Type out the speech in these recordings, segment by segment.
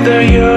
Either you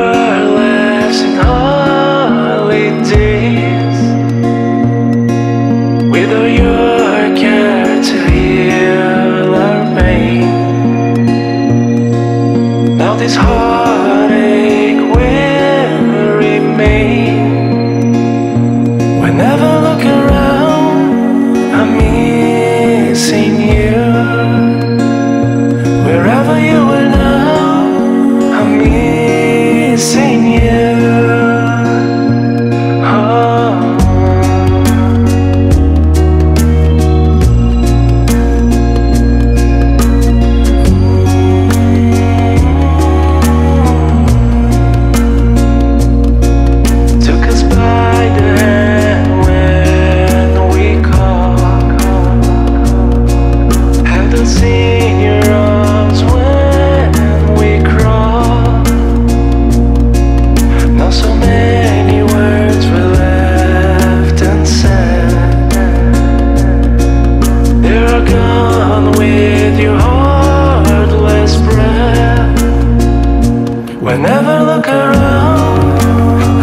Whenever I look around,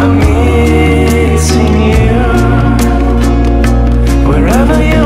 I'm missing you. Wherever you